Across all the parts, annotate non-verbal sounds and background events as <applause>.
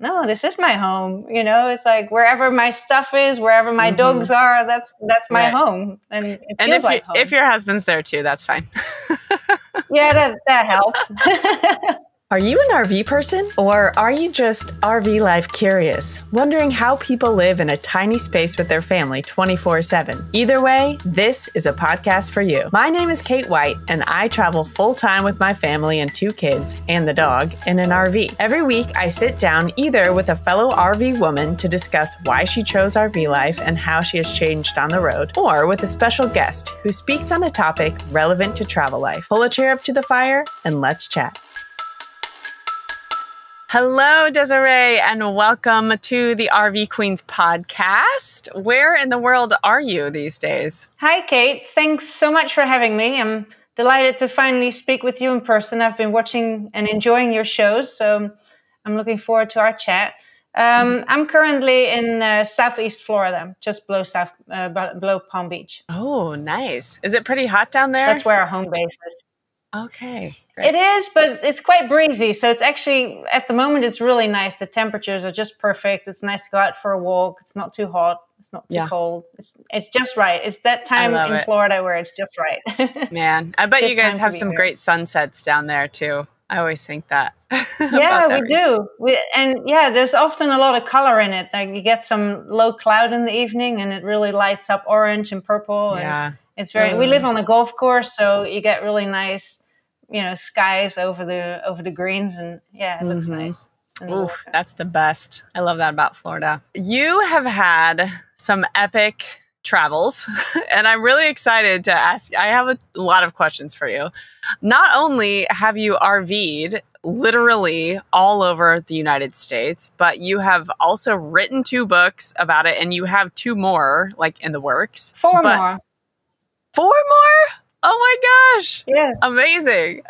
no, this is my home. You know, it's like wherever my stuff is, wherever my mm-hmm. dogs are, that's that's my right. home. And it and if like you, if your husband's there too, that's fine. <laughs> yeah, that that helps. <laughs> Are you an RV person? Or are you just RV life curious, wondering how people live in a tiny space with their family 24 7? Either way, this is a podcast for you. My name is Kate White, and I travel full time with my family and two kids and the dog in an RV. Every week, I sit down either with a fellow RV woman to discuss why she chose RV life and how she has changed on the road, or with a special guest who speaks on a topic relevant to travel life. Pull a chair up to the fire and let's chat. Hello, Desiree, and welcome to the RV Queens podcast. Where in the world are you these days? Hi, Kate. Thanks so much for having me. I'm delighted to finally speak with you in person. I've been watching and enjoying your shows, so I'm looking forward to our chat. Um, I'm currently in uh, southeast Florida, just below South, uh, below Palm Beach. Oh, nice! Is it pretty hot down there? That's where our home base is. Okay. It is, but it's quite breezy. So it's actually, at the moment, it's really nice. The temperatures are just perfect. It's nice to go out for a walk. It's not too hot. It's not too yeah. cold. It's, it's just right. It's that time in it. Florida where it's just right. <laughs> Man, I bet you guys have some great sunsets down there too. I always think that. <laughs> yeah, that we do. We, and yeah, there's often a lot of color in it. Like you get some low cloud in the evening and it really lights up orange and purple. And Yeah. It's very, we live on a golf course, so you get really nice you know skies over the over the greens and yeah it looks mm-hmm. nice Ooh, that's the best. I love that about Florida. You have had some epic travels, <laughs> and I'm really excited to ask. I have a lot of questions for you. Not only have you RV'd literally all over the United States, but you have also written two books about it, and you have two more like in the works. Four but more. Four more? Oh my gosh! Yeah, amazing.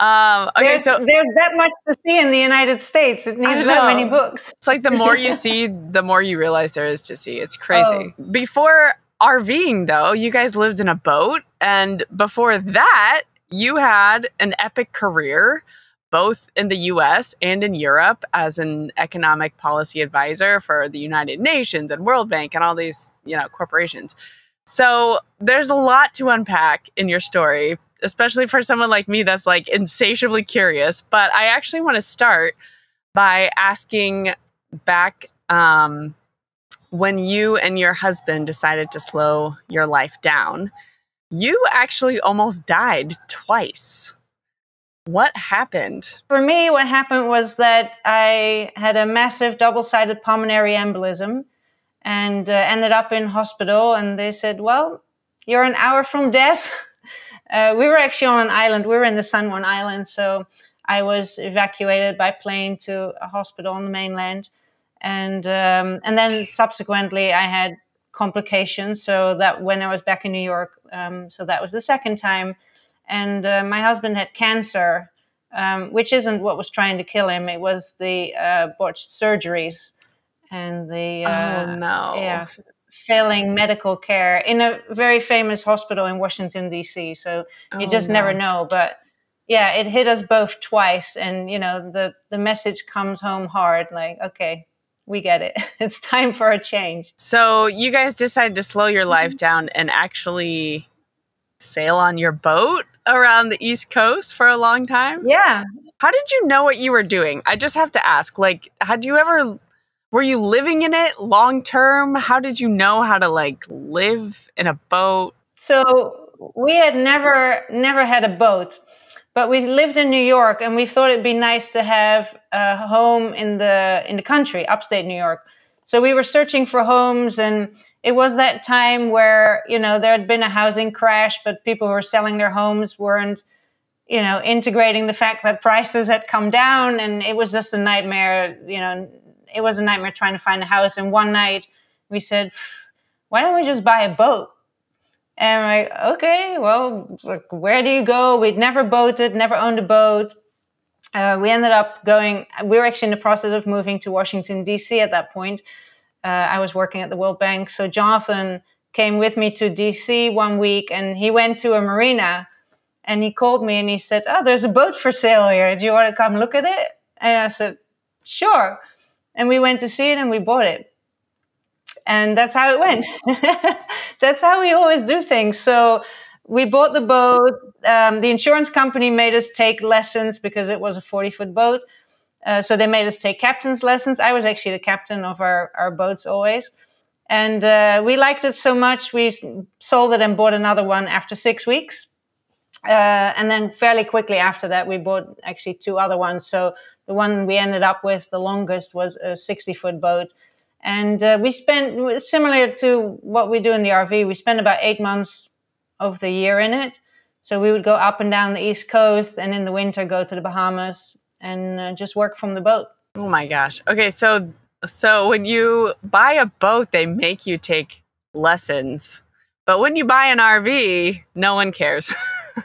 Um, okay, there's, so there's that much to see in the United States. It needs that many books. It's like the more you <laughs> see, the more you realize there is to see. It's crazy. Oh. Before RVing, though, you guys lived in a boat, and before that, you had an epic career both in the US and in Europe as an economic policy advisor for the United Nations and World Bank and all these, you know, corporations. So there's a lot to unpack in your story, especially for someone like me that's like insatiably curious. But I actually want to start by asking back um, when you and your husband decided to slow your life down, you actually almost died twice. What happened? For me, what happened was that I had a massive double sided pulmonary embolism and uh, ended up in hospital. And they said, "Well, you're an hour from death." <laughs> Uh, we were actually on an island. We were in the San Juan Island, so I was evacuated by plane to a hospital on the mainland, and um, and then subsequently I had complications. So that when I was back in New York, um, so that was the second time, and uh, my husband had cancer, um, which isn't what was trying to kill him. It was the uh, botched surgeries and the oh, uh, oh no yeah failing medical care in a very famous hospital in Washington D.C. So you oh, just no. never know, but yeah, it hit us both twice, and you know the the message comes home hard. Like, okay, we get it. <laughs> It's time for a change. So you guys decided to slow your life mm-hmm. down and actually sail on your boat around the East Coast for a long time. Yeah. How did you know what you were doing? I just have to ask. Like, had you ever were you living in it long term? How did you know how to like live in a boat? So we had never never had a boat, but we lived in New York, and we thought it'd be nice to have a home in the in the country, upstate New York. So we were searching for homes, and it was that time where you know there had been a housing crash, but people who were selling their homes weren't you know integrating the fact that prices had come down and it was just a nightmare you know it was a nightmare trying to find a house. And one night we said, why don't we just buy a boat? And I'm like, okay, well, where do you go? We'd never boated, never owned a boat. Uh, we ended up going, we were actually in the process of moving to Washington, D.C. at that point. Uh, I was working at the World Bank. So Jonathan came with me to D.C. one week and he went to a marina and he called me and he said, Oh, there's a boat for sale here. Do you want to come look at it? And I said, Sure. And we went to see it and we bought it. And that's how it went. <laughs> that's how we always do things. So we bought the boat. Um, the insurance company made us take lessons because it was a 40 foot boat. Uh, so they made us take captain's lessons. I was actually the captain of our, our boats always. And uh, we liked it so much, we sold it and bought another one after six weeks. Uh, and then fairly quickly after that, we bought actually two other ones. So the one we ended up with, the longest, was a 60 foot boat. And uh, we spent, similar to what we do in the RV, we spent about eight months of the year in it. So we would go up and down the East Coast and in the winter go to the Bahamas and uh, just work from the boat. Oh my gosh. Okay, so so when you buy a boat, they make you take lessons. But when you buy an RV, no one cares.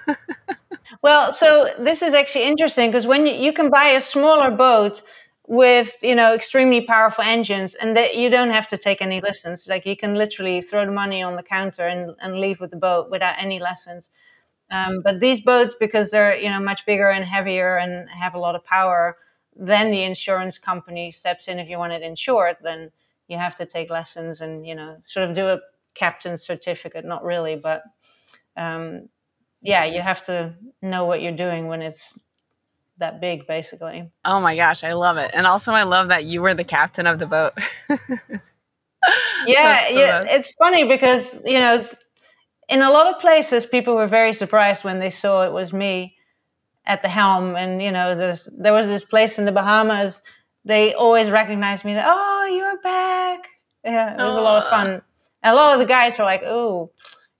<laughs> well, so this is actually interesting because when you, you, can buy a smaller boat with, you know, extremely powerful engines and that you don't have to take any lessons. Like you can literally throw the money on the counter and, and leave with the boat without any lessons. Um, but these boats, because they're, you know, much bigger and heavier and have a lot of power, then the insurance company steps in if you want it insured then you have to take lessons and you know sort of do a captain's certificate not really but um, yeah you have to know what you're doing when it's that big basically oh my gosh i love it and also i love that you were the captain of the boat <laughs> yeah yeah it's funny because you know in a lot of places people were very surprised when they saw it was me at the helm. And you know, there was this place in the Bahamas. They always recognized me. That, oh, you're back. Yeah, it was a lot of fun. And a lot of the guys were like, "Oh,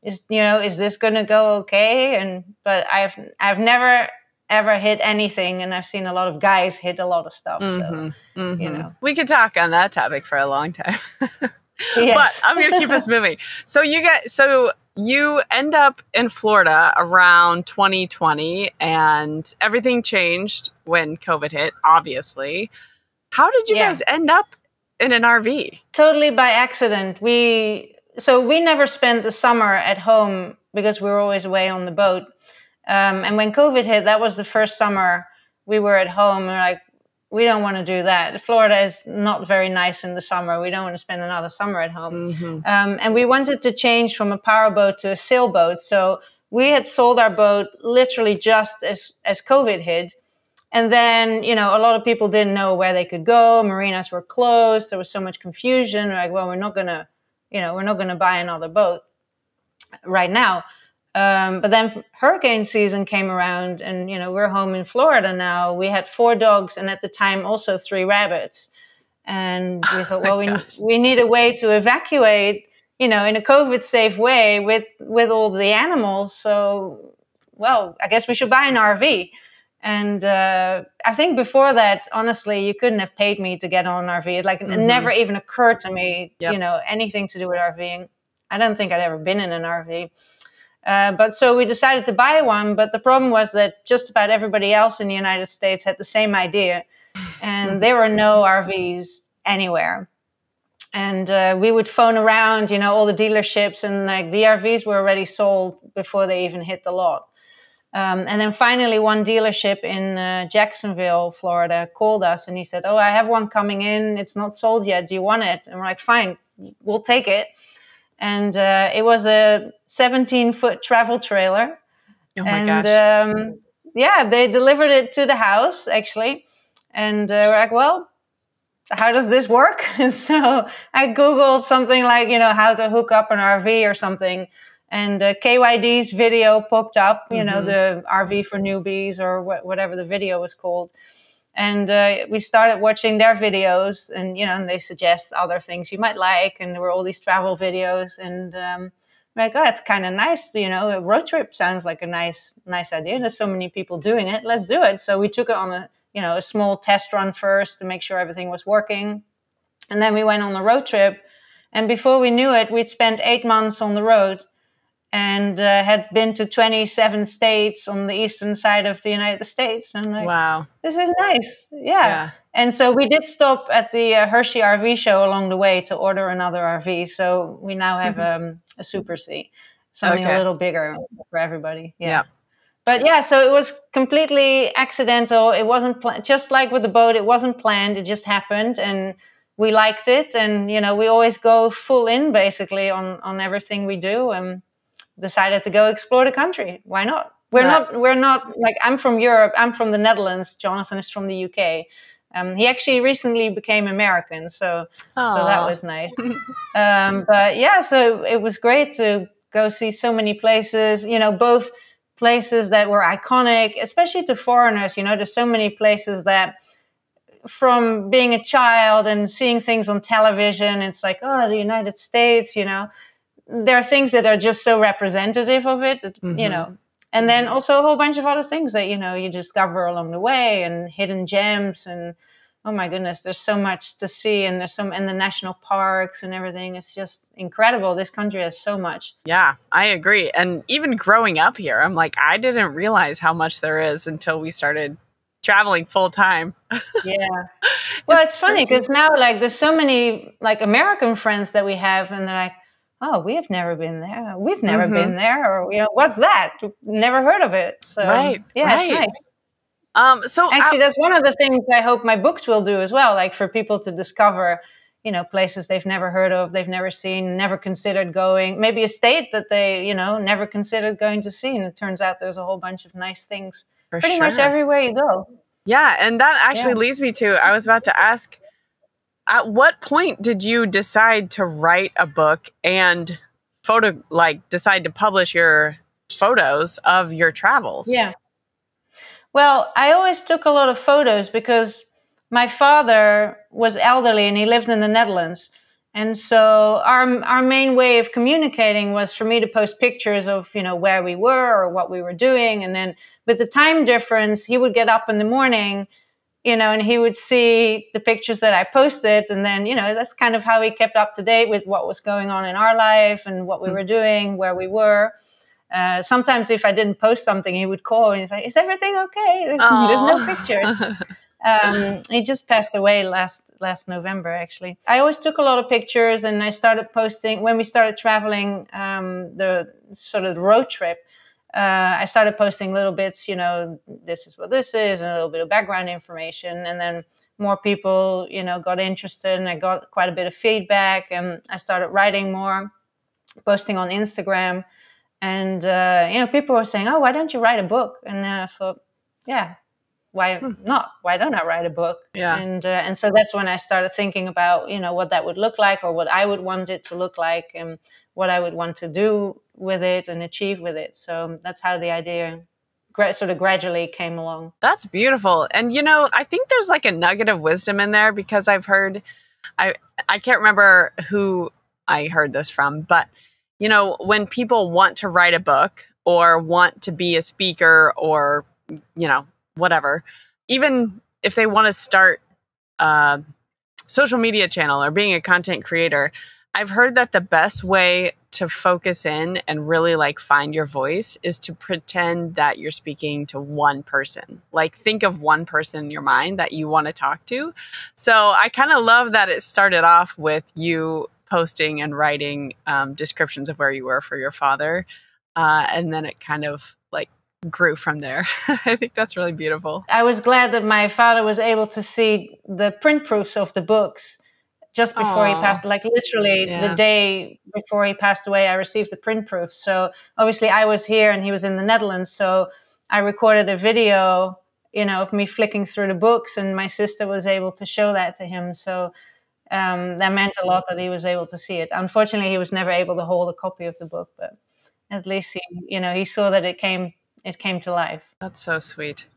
is you know, is this gonna go okay?" And but I've I've never ever hit anything, and I've seen a lot of guys hit a lot of stuff. Mm-hmm. So mm-hmm. you know, we could talk on that topic for a long time. <laughs> yes. But I'm gonna keep us moving. So you get so you end up in Florida around 2020 and everything changed when COVID hit, obviously. How did you yeah. guys end up in an RV? Totally by accident. We so we never spent the summer at home because we were always away on the boat. Um, and when COVID hit, that was the first summer we were at home. We we're like, we don't want to do that. Florida is not very nice in the summer. We don't want to spend another summer at home. Mm-hmm. Um, and we wanted to change from a powerboat to a sailboat. So we had sold our boat literally just as, as COVID hit. And then, you know, a lot of people didn't know where they could go. Marinas were closed. There was so much confusion. We're like, well, we're not going to, you know, we're not going to buy another boat right now. Um, but then hurricane season came around, and you know we're home in Florida now. We had four dogs, and at the time also three rabbits. And <laughs> we thought, well, we we need a way to evacuate, you know, in a COVID safe way with with all the animals. So, well, I guess we should buy an RV. And uh, I think before that, honestly, you couldn't have paid me to get on an RV. It, like mm-hmm. it never even occurred to me, yep. you know, anything to do with RVing. I don't think I'd ever been in an RV. Uh, but so we decided to buy one. But the problem was that just about everybody else in the United States had the same idea, and <laughs> there were no RVs anywhere. And uh, we would phone around, you know, all the dealerships, and like the RVs were already sold before they even hit the lot. Um, and then finally, one dealership in uh, Jacksonville, Florida, called us and he said, "Oh, I have one coming in. It's not sold yet. Do you want it?" And we're like, "Fine, we'll take it." and uh, it was a 17 foot travel trailer. Oh my and, gosh. Um, yeah, they delivered it to the house actually. And uh, we're like, well, how does this work? And <laughs> so I Googled something like, you know, how to hook up an RV or something. And uh, KYD's video popped up, you mm-hmm. know, the RV for newbies or wh- whatever the video was called. And uh, we started watching their videos and you know and they suggest other things you might like and there were all these travel videos and um, like oh it's kind of nice you know a road trip sounds like a nice nice idea. There's so many people doing it. Let's do it. So we took it on a you know a small test run first to make sure everything was working. And then we went on the road trip. And before we knew it we'd spent eight months on the road and uh, had been to 27 states on the eastern side of the United States. And like, wow, this is nice. Yeah. yeah. And so we did stop at the uh, Hershey RV show along the way to order another RV. So we now have mm-hmm. um, a Super C, something okay. a little bigger for everybody. Yeah. yeah. but yeah, so it was completely accidental. It wasn't pl- just like with the boat. It wasn't planned. It just happened, and we liked it. And you know, we always go full in basically on on everything we do, and decided to go explore the country. Why not? We're not. We're not like I'm from Europe. I'm from the Netherlands. Jonathan is from the UK. Um, he actually recently became American, so Aww. so that was nice. um, but yeah, so it was great to go see so many places. You know, both places that were iconic, especially to foreigners. You know, there's so many places that from being a child and seeing things on television, it's like, oh, the United States, you know, there are things that are just so representative of it, that, mm-hmm. you know, and then also a whole bunch of other things that, you know, you discover along the way and hidden gems and, oh my goodness, there's so much to see and there's some and the national parks and everything. It's just incredible. This country has so much. Yeah, I agree. And even growing up here, I'm like, I didn't realize how much there is until we started traveling full time. <laughs> yeah. Well, it's, it's funny because now like there's so many like American friends that we have and they're like, oh, we have never been there. We've never mm-hmm. been there. Or, you know, what's that? Never heard of it. So, right. Yeah, right. it's nice. Um, so actually, that's one of the things I hope my books will do as well, like for people to discover, you know, places they've never heard of, they've never seen, never considered going, maybe a state that they, you know, never considered going to see. And it turns out there's a whole bunch of nice things for pretty sure. much everywhere you go. Yeah. And that actually yeah. leads me to I was about to ask at what point did you decide to write a book and photo like decide to publish your photos of your travels? Yeah. Well, I always took a lot of photos because my father was elderly and he lived in the Netherlands. And so our our main way of communicating was for me to post pictures of, you know, where we were or what we were doing and then with the time difference, he would get up in the morning, you know, and he would see the pictures that I posted and then, you know, that's kind of how he kept up to date with what was going on in our life and what we hmm. were doing, where we were. Uh, sometimes if I didn't post something, he would call and he's like, "Is everything okay? <laughs> There's, there's no pictures." <laughs> um, he just passed away last last November, actually. I always took a lot of pictures, and I started posting when we started traveling um, the sort of road trip. Uh, I started posting little bits, you know, this is what this is, and a little bit of background information, and then more people, you know, got interested, and I got quite a bit of feedback, and I started writing more, posting on Instagram and uh, you know people were saying oh why don't you write a book? And then i thought yeah why hmm. not? Why don't i write a book? Yeah. And uh, and so that's when i started thinking about you know what that would look like or what i would want it to look like and what i would want to do with it and achieve with it. So that's how the idea sort of gradually came along. That's beautiful. And you know i think there's like a nugget of wisdom in there because i've heard i i can't remember who i heard this from but you know, when people want to write a book or want to be a speaker or, you know, whatever, even if they want to start a social media channel or being a content creator, I've heard that the best way to focus in and really like find your voice is to pretend that you're speaking to one person. Like think of one person in your mind that you want to talk to. So I kind of love that it started off with you posting and writing um, descriptions of where you were for your father. Uh, and then it kind of like grew from there. <laughs> I think that's really beautiful. I was glad that my father was able to see the print proofs of the books just before Aww. he passed like literally yeah. the day before he passed away i received the print proofs so obviously i was here and he was in the netherlands so i recorded a video you know of me flicking through the books and my sister was able to show that to him so um, that meant a lot that he was able to see it. Unfortunately, he was never able to hold a copy of the book, but at least he, you know, he saw that it came it came to life. That's so sweet.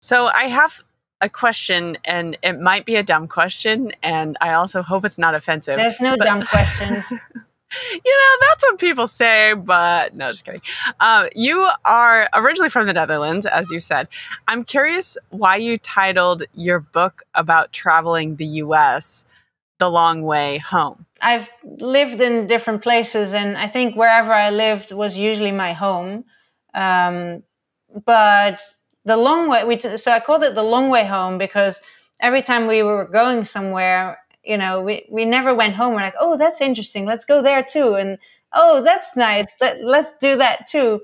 So I have a question, and it might be a dumb question, and I also hope it's not offensive. There's no but, dumb <laughs> questions. you know, that's what people say, but no, just kidding. Uh, you are originally from the Netherlands, as you said. I'm curious why you titled your book about traveling the US the long way home? I've lived in different places, and I think wherever I lived was usually my home. Um, but the long way, we t- so I called it the long way home because every time we were going somewhere, you know, we, we never went home. We're like, oh, that's interesting. Let's go there too. And oh, that's nice. Let, let's do that too.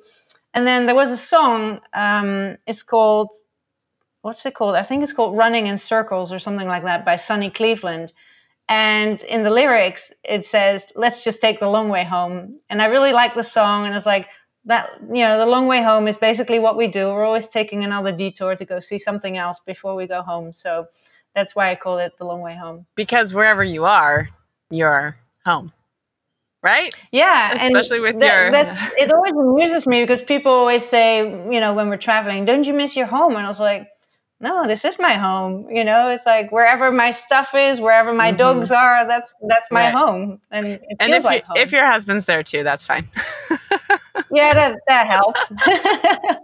And then there was a song. Um, it's called what's it called? I think it's called "Running in Circles" or something like that by Sunny Cleveland. And in the lyrics, it says, "Let's just take the long way home." And I really like the song, and it's like that. You know, the long way home is basically what we do. We're always taking another detour to go see something else before we go home. So that's why I call it the long way home. Because wherever you are, you're home right? Yeah, especially with your. That's it. Always amuses me because people always say, you know, when we're traveling, don't you miss your home? And I was like, no, this is my home. You know, it's like wherever my stuff is, wherever my mm-hmm. dogs are, that's that's my right. home, and it and feels if like you, home. if your husband's there too, that's fine. <laughs> yeah, that that helps. <laughs>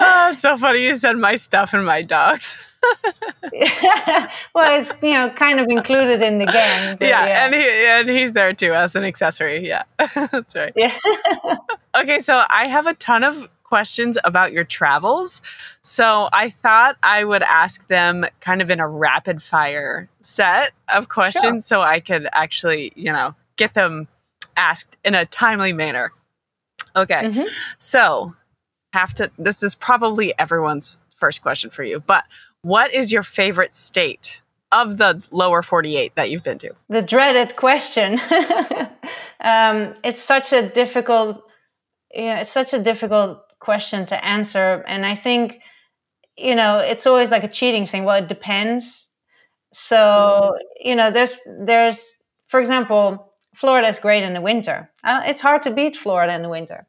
oh, it's so funny you said my stuff and my dogs. <laughs> well, it's you know kind of included in the game. Yeah, yeah, and he and he's there too as an accessory. Yeah, <laughs> that's right. Yeah. okay, so I have a ton of questions about your travels. So I thought I would ask them kind of in a rapid fire set of questions sure. so I could actually, you know, get them asked in a timely manner. Okay. Mm-hmm. So, have to this is probably everyone's first question for you, but what is your favorite state of the lower 48 that you've been to? The dreaded question. <laughs> um, it's such a difficult yeah, it's such a difficult question to answer. And I think, you know, it's always like a cheating thing. Well, it depends. So, you know, there's, there's, for example, Florida is great in the winter. Uh, it's hard to beat Florida in the winter.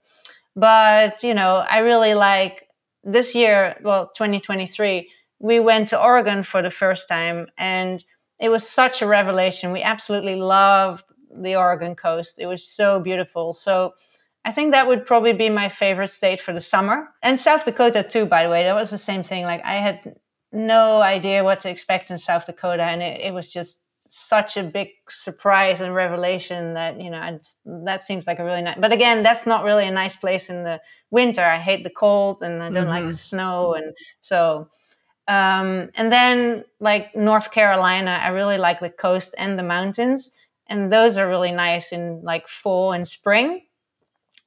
But, you know, I really like this year, well, 2023, we went to Oregon for the first time and it was such a revelation. We absolutely loved the Oregon coast. It was so beautiful. So, I think that would probably be my favorite state for the summer. And South Dakota, too, by the way. That was the same thing. Like, I had no idea what to expect in South Dakota. And it, it was just such a big surprise and revelation that, you know, I'd, that seems like a really nice. But again, that's not really a nice place in the winter. I hate the cold and I don't mm-hmm. like snow. And so. Um, and then, like North Carolina, I really like the coast and the mountains, and those are really nice in like fall and spring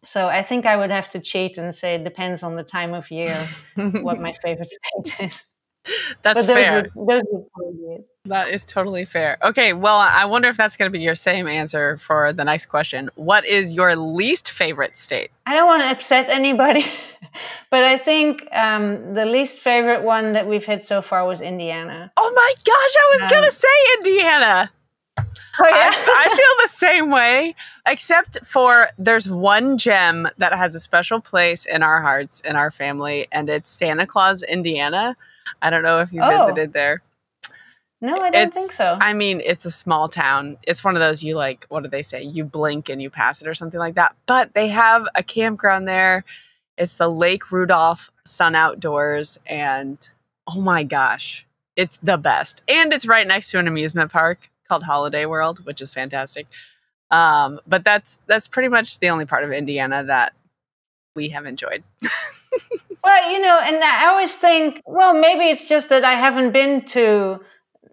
so I think I would have to cheat and say it depends on the time of year what my <laughs> favorite state is. That's fair. Would, those would that is totally fair. Okay, well, I wonder if that's going to be your same answer for the next question. What is your least favorite state? I don't want to upset anybody, <laughs> but I think um, the least favorite one that we've hit so far was Indiana. Oh my gosh, I was um, going to say Indiana. Oh, yeah? I, I, <laughs> feel the same way, except for there's one gem that has a special place in our hearts, in our family, and it's Santa Claus, Indiana. I don't know if you oh. visited there. No, I don't it's, think so. I mean, it's a small town. It's one of those you like, what do they say? You blink and you pass it or something like that. But they have a campground there. It's the Lake Rudolph Sun Outdoors. And oh my gosh, it's the best. And it's right next to an amusement park called Holiday World, which is fantastic. Um, but that's that's pretty much the only part of Indiana that we have enjoyed. <laughs> well, you know, and I always think, well, maybe it's just that I haven't been to,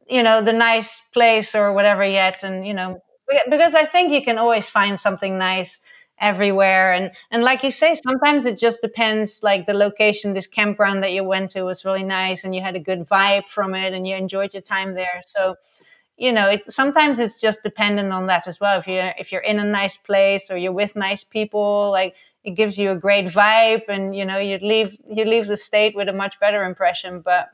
you know, the nice place or whatever yet, and you know, because I think you can always find something nice everywhere and and like you say sometimes it just depends like the location. This campground that you went to was really nice and you had a good vibe from it and you enjoyed your time there. So you know it sometimes it's just dependent on that as well. If you're if you're in a nice place or you're with nice people like it gives you a great vibe and you know you leave you leave the state with a much better impression. But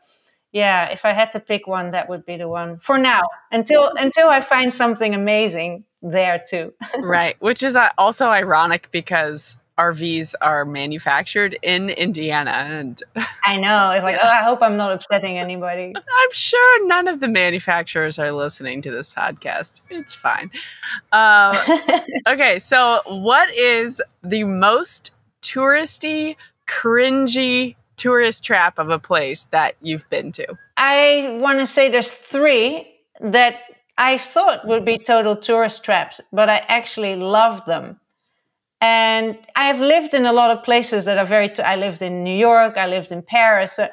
yeah if i had to pick one that would be the one for now until until i find something amazing there too <laughs> right which is uh, also ironic because RVs are manufactured in Indiana. And <laughs> I know. It's like, yeah. oh, I hope I'm not upsetting anybody. <laughs> I'm sure none of the manufacturers are listening to this podcast. It's fine. Um, okay. So, what is the most touristy, cringy tourist trap of a place that you've been to? I want to say there's three that I thought would be total tourist traps, but I actually love them. And I have lived in a lot of places that are very, t- I lived in New York, I lived in Paris. So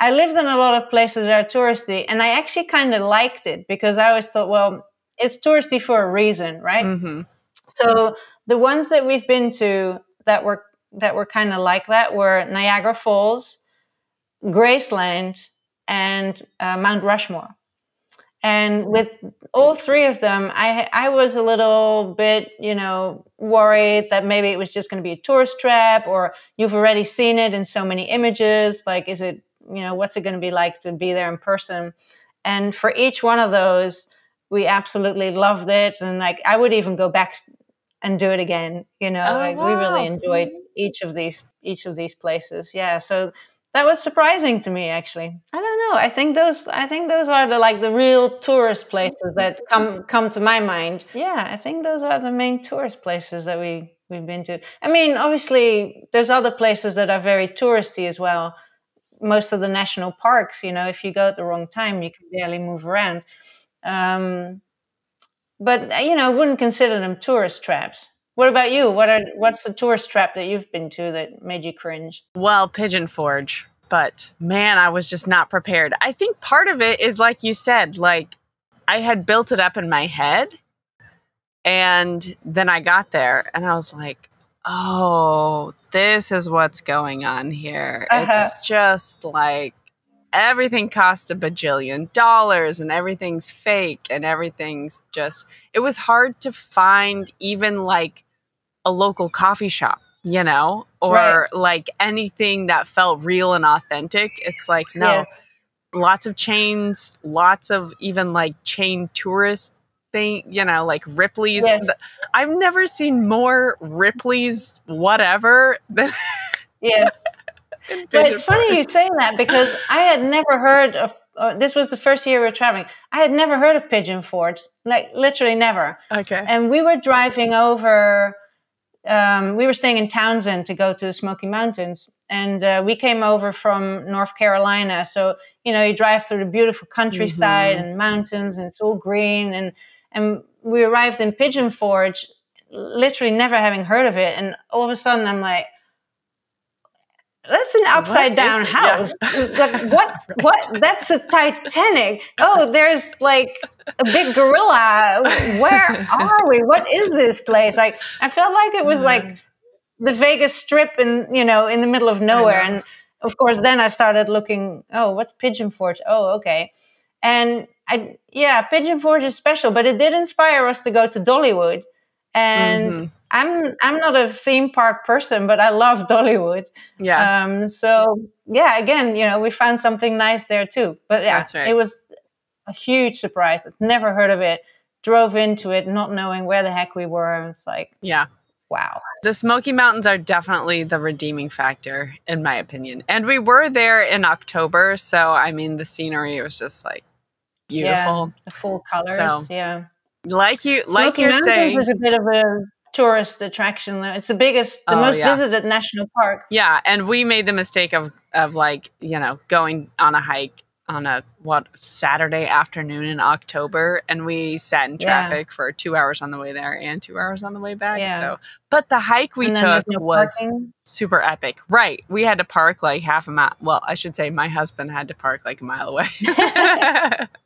I lived in a lot of places that are touristy. And I actually kind of liked it because I always thought, well, it's touristy for a reason, right? Mm-hmm. So the ones that we've been to that were that were kind of like that were Niagara Falls, Graceland, and uh, Mount Rushmore. And with all three of them, I I was a little bit, you know, worried that maybe it was just going to be a tourist trap, or you've already seen it in so many images. Like, is it, you know, what's it going to be like to be there in person? And for each one of those, we absolutely loved it, and like I would even go back and do it again. You know, oh, like wow. we really enjoyed each of these each of these places. Yeah, so that was surprising to me actually. I don't know. I think those i think those are the like the real tourist places that come come to my mind. Yeah. I think those are the main tourist places that we we've been to. I mean obviously there's other places that are very touristy as well. Most of the national parks you know if you go at the wrong time you can barely move around. Um, but you know I wouldn't consider them tourist traps what about you? What are what's the tourist trap that you've been to that made you cringe? Well, Pigeon Forge, but man, I was just not prepared. I think part of it is like you said, like I had built it up in my head and then I got there and I was like, "Oh, this is what's going on here." Uh-huh. It's just like everything costs a bajillion dollars and everything's fake and everything's just it was hard to find even like a local coffee shop you know or right. like anything that felt real and authentic it's like no yeah. lots of chains lots of even like chain tourist thing you know like ripley's yes. i've never seen more ripley's whatever than yeah but it's funny you saying that because I had never heard of. Uh, this was the first year we were traveling. I had never heard of Pigeon Forge, like literally never. Okay. And we were driving over. Um, we were staying in Townsend to go to the Smoky Mountains, and uh, we came over from North Carolina. So you know, you drive through the beautiful countryside mm-hmm. and mountains, and it's all green. And and we arrived in Pigeon Forge, literally never having heard of it. And all of a sudden, I'm like, that's an upside what down house. Like what? <laughs> What? That's a Titanic. Oh, there's like a big gorilla. Where are we? What is this place? Like I felt like it was like mm. the Vegas Strip in you know in the middle of nowhere. And of course, then I started looking. Oh, what's Pigeon Forge? Oh, okay. And I yeah, Pigeon Forge is special, but it did inspire us to go to Dollywood. And mm-hmm. I'm I'm not a theme park person, but I love <laughs> Dollywood. Yeah. Um, so yeah, again, you know, we found something nice there too. But yeah, right. it was a huge surprise. I'd never heard of it. Drove into it, not knowing where the heck we were. And it's like, yeah, wow. The Smoky Mountains are definitely the redeeming factor, in my opinion. And we were there in October, so I mean, the scenery was just like beautiful. Yeah, the full colors. So, yeah like you like you're Mountains saying was a bit of a tourist attraction though it's the biggest the oh, most yeah. visited national park yeah and we made the mistake of of like you know going on a hike on a what Saturday afternoon in October, and we sat in traffic yeah. for two hours on the way there and two hours on the way back. Yeah. So, but the hike we took no was parking. super epic. Right, we had to park like half a mile. Well, I should say my husband had to park like a mile away. <laughs> <laughs>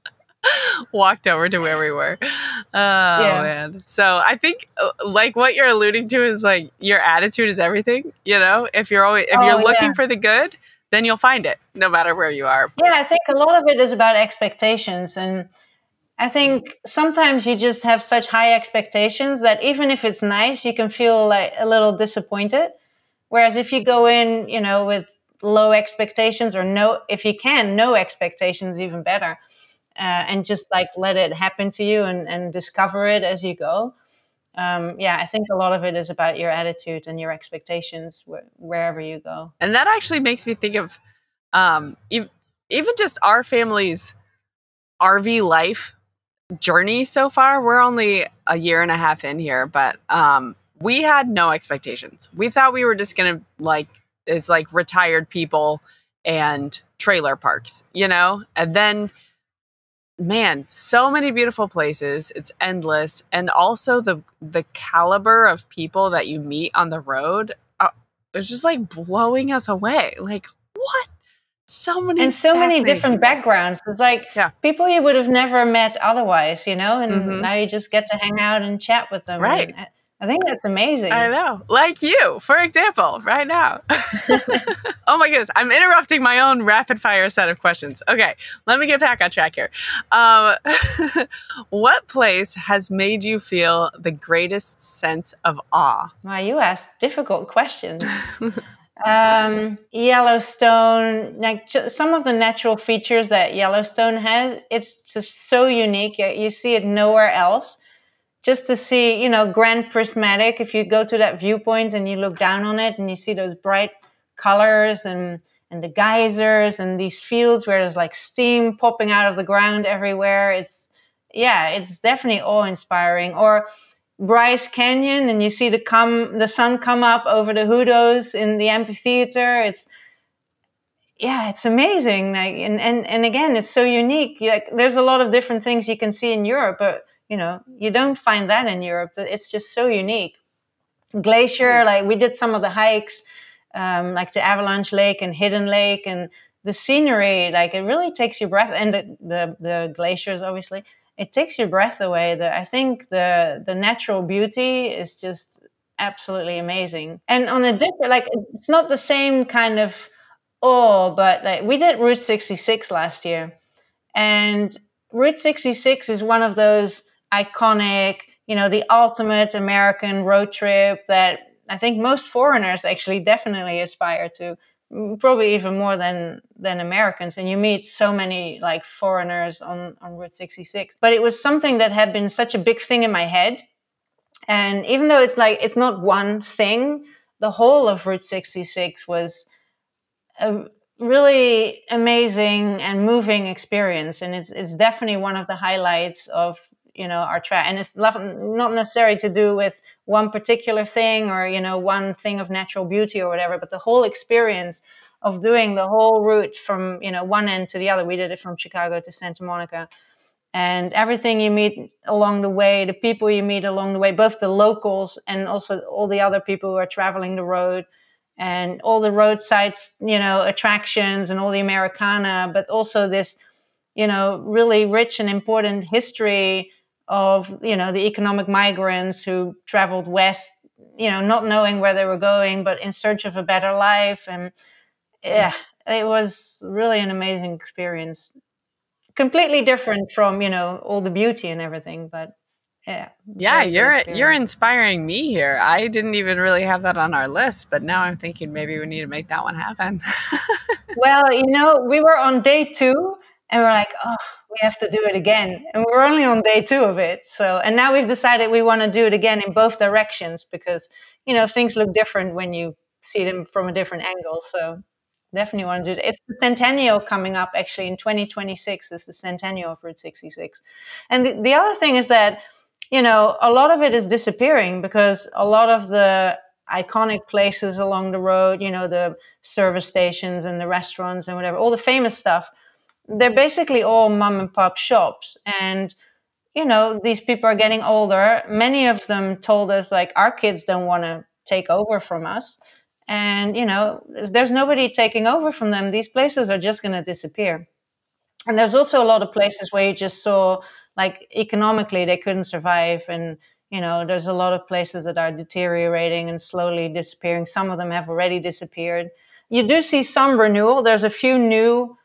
<laughs> walked over to where we were. Oh yeah. man. So I think uh, like what you're alluding to is like your attitude is everything, you know? If you're always if oh, you're looking yeah. for the good, then you'll find it no matter where you are. Yeah, I think a lot of it is about expectations and I think sometimes you just have such high expectations that even if it's nice, you can feel like a little disappointed. Whereas if you go in, you know, with low expectations or no if you can, no expectations even better uh, and just like let it happen to you and, and discover it as you go. Um, yeah, I think a lot of it is about your attitude and your expectations wh- wherever you go. And that actually makes me think of um, even, just our family's RV life journey so far. We're only a year and a half in here, but um, we had no expectations. We thought we were just going to like, it's like retired people and trailer parks, you know? And then man, so many beautiful places. It's endless, and also the the caliber of people that you meet on the road. Uh, it's just like blowing us away. Like what? So many and so many different people. backgrounds. It's like yeah. people you would have never met otherwise, you know. And mm-hmm. now you just get to hang out and chat with them. Right. And I think that's amazing. I know. Like you, for example, right now. <laughs> <laughs> oh my goodness. I'm interrupting my own rapid fire set of questions. Okay, let me get back on track here. Um, <laughs> what place has made you feel the greatest sense of awe? Wow, you ask difficult questions. um, Yellowstone, like some of the natural features that Yellowstone has, it's just so unique. You see it nowhere else just to see, you know, Grand Prismatic, if you go to that viewpoint and you look down on it and you see those bright colors and and the geysers and these fields where there's like steam popping out of the ground everywhere. It's yeah, it's definitely awe-inspiring. Or Bryce Canyon and you see the come the sun come up over the Hoodoos in the amphitheater. It's yeah, it's amazing. Like and and, and again, it's so unique. Like there's a lot of different things you can see in Europe, but you know you don't find that in europe. It's just so unique. Glacier mm-hmm. like we did some of the hikes um, like the avalanche lake and hidden lake and the scenery like it really takes your breath and the, the, the glaciers obviously it takes your breath away. The, i think the the natural beauty is just absolutely amazing. And on a different like it's not the same kind of oh but like we did route 66 last year and route 66 is one of those iconic, you know, the ultimate American road trip that I think most foreigners actually definitely aspire to, probably even more than than Americans. And you meet so many like foreigners on on Route 66. But it was something that had been such a big thing in my head. And even though it's like it's not one thing, the whole of Route 66 was a really amazing and moving experience and it's it's definitely one of the highlights of you know our track and it's not necessarily to do with one particular thing or you know one thing of natural beauty or whatever but the whole experience of doing the whole route from you know one end to the other. We did it from chicago to santa monica. And everything you meet along the way the people you meet along the way both the locals and also all the other people who are traveling the road and all the roadside you know attractions and all the americana but also this you know really rich and important history of you know the economic migrants who traveled west you know not knowing where they were going but in search of a better life. And yeah it was really an amazing experience. Completely different from you know all the beauty and everything but yeah yeah you're you're inspiring me here. I didn't even really have that on our list but now i'm thinking maybe we need to make that one happen. <laughs> Well you know we were on day two and we're like oh we have to do it again. And we're only on day two of it. So, and now we've decided we want to do it again in both directions because, you know, things look different when you see them from a different angle. So, definitely want to do it. It's the centennial coming up actually in 2026 is the centennial of Route 66. And the, the other thing is that, you know, a lot of it is disappearing because a lot of the iconic places along the road, you know, the service stations and the restaurants and whatever, all the famous stuff they're basically all mom and pop shops. And you know these people are getting older. Many of them told us like our kids don't want to take over from us. And you know there's nobody taking over from them. These places are just going to disappear. And there's also a lot of places where you just saw like economically they couldn't survive. And you know there's a lot of places that are deteriorating and slowly disappearing. Some of them have already disappeared. You do see some renewal. There's a few new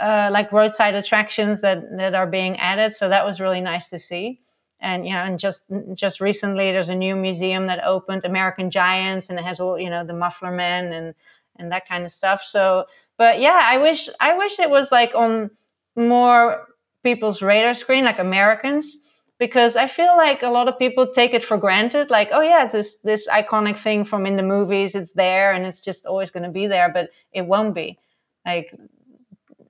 uh, like roadside attractions that that are being added. So that was really nice to see. And know, and just just recently, there's a new museum that opened, American Giants, and it has all you know the Muffler Men and and that kind of stuff. So, but yeah, I wish I wish it was like on more people's radar screen, like Americans, because I feel like a lot of people take it for granted. Like, oh yeah, it's this this iconic thing from in the movies. It's there, and it's just always going to be there, but it won't be. Like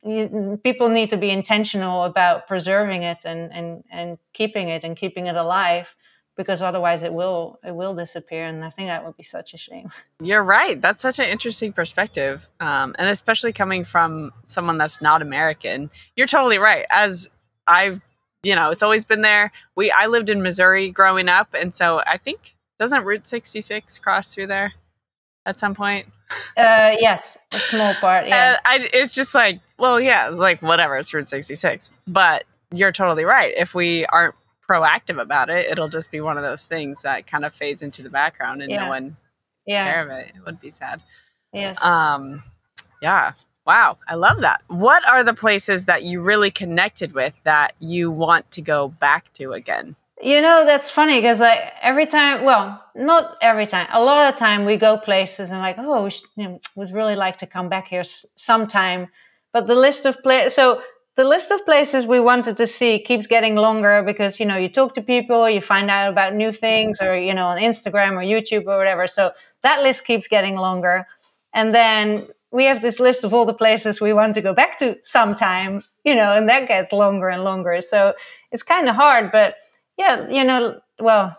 you, people need to be intentional about preserving it and, and, and keeping it and keeping it alive because otherwise it will it will disappear and i think that would be such a shame. <laughs> You're right. That's such an interesting perspective um, and especially coming from someone that's not american. You're totally right. As i've you know it's always been there. We i lived in missouri growing up and so i think doesn't route 66 cross through there at some point uh, yes, a small part. Yeah, I, it's just like, well, yeah, like whatever. It's Route 66, but you're totally right. If we aren't proactive about it, it'll just be one of those things that kind of fades into the background and Yeah. no one Yeah. care of it. It would be sad. Yes. Um, yeah. Wow. I love that. What are the places that you really connected with that you want to go back to again? You know, that's funny because like every time, well, not every time, a lot of time we go places and like, oh, we would really like to come back here sometime. But the list of places, so the list of places we wanted to see keeps getting longer because, you know, you talk to people, you find out about new things or, you know, on Instagram or YouTube or whatever. So that list keeps getting longer. And then we have this list of all the places we want to go back to sometime, you know, and that gets longer and longer. So it's kind of hard, but yeah, you know, well,